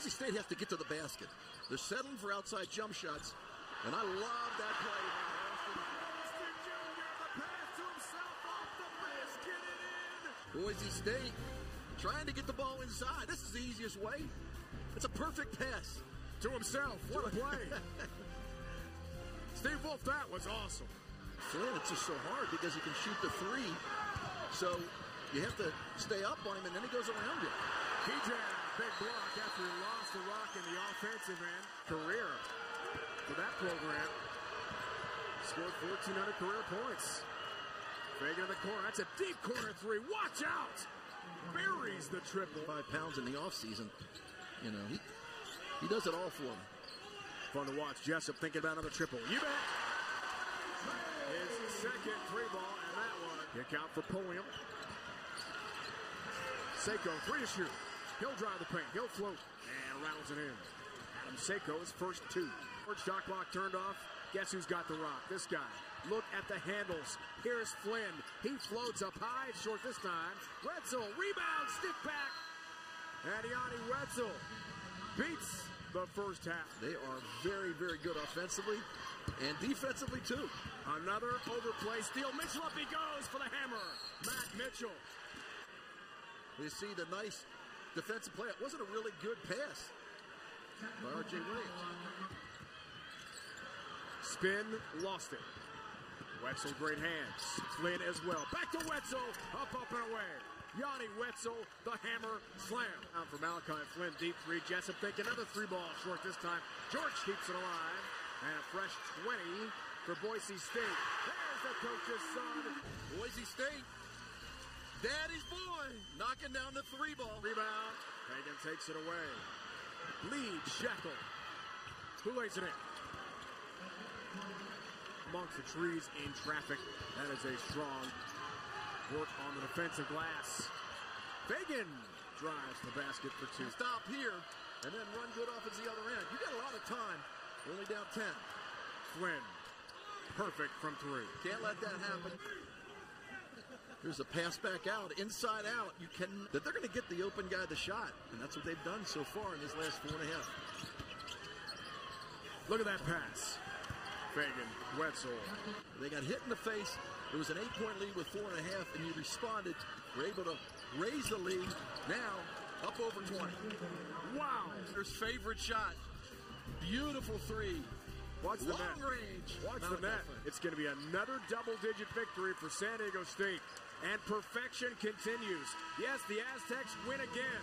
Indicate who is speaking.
Speaker 1: Boise State has to get to the basket. They're settling for outside jump shots, and I love that play. Boise State trying to get the ball inside. This is the easiest way. It's a perfect pass.
Speaker 2: To himself. What a play. Steve Wolf, that was awesome.
Speaker 1: Flynn, it's just so hard because he can shoot the three. So you have to stay up on him, and then he goes around you.
Speaker 2: Kigab, big block after he lost the rock in the offensive end. Career for that program. Scored 1,400 career points. Feagin in the corner. That's a deep corner three. Watch out! Buries the triple.
Speaker 1: Five pounds in the offseason. You know, he, he does it all for him.
Speaker 2: Fun to watch. Jessup thinking about another triple. You bet. His second three ball, and that one. Kick out for Pulliam. Seiko, three to shoot. He'll drive the paint. He'll float. And rattles it in. Adam Seiko, his first two. First shot clock turned off. Guess who's got the rock? This guy. Look at the handles. Here's Flynn. He floats up high, short this time. Wetzel, rebound, stick back. And Yanni Wetzel beats the first half.
Speaker 1: They are very, very good offensively and defensively, too.
Speaker 2: Another overplay steal. Mitchell up he goes for the hammer. Matt Mitchell.
Speaker 1: You see the nice defensive play. It wasn't a really good pass by R.J. Williams.
Speaker 2: Spin, lost it. Wetzel, great hands. Flynn as well. Back to Wetzel. Up, up, and away. Yanni Wetzel, the hammer slam. Out for Malachi Flynn, deep three. Jessup thinking another three ball short this time. George keeps it alive. And a fresh 20 for Boise State. There's the coach's son.
Speaker 1: Boise State. Daddy's boy knocking down the three ball.
Speaker 2: Rebound. Takes it away. Lead Schakel. Who lays it in? Amongst the trees in traffic. That is a strong work on the defensive glass. Feagin drives the basket for two.
Speaker 1: Stop here and then run good off at the other end. You got a lot of time. Only down 10.
Speaker 2: Flynn. Perfect from three.
Speaker 1: Can't let that happen. Here's a pass back out, inside out. You can that they're going to get the open guy the shot, and that's what they've done so far in these last four and a half.
Speaker 2: Look at that pass. Feagin, Wetzel.
Speaker 1: They got hit in the face. It was an eight-point lead with four and a half, and you responded. We're able to raise the lead. Now up over 20.
Speaker 2: Wow.
Speaker 1: Their favorite shot. Beautiful three.
Speaker 2: Watch the
Speaker 1: Long
Speaker 2: net.
Speaker 1: range.
Speaker 2: Watch the net. It's going to be another double-digit victory for San Diego State. And perfection continues. Yes, the Aztecs win again.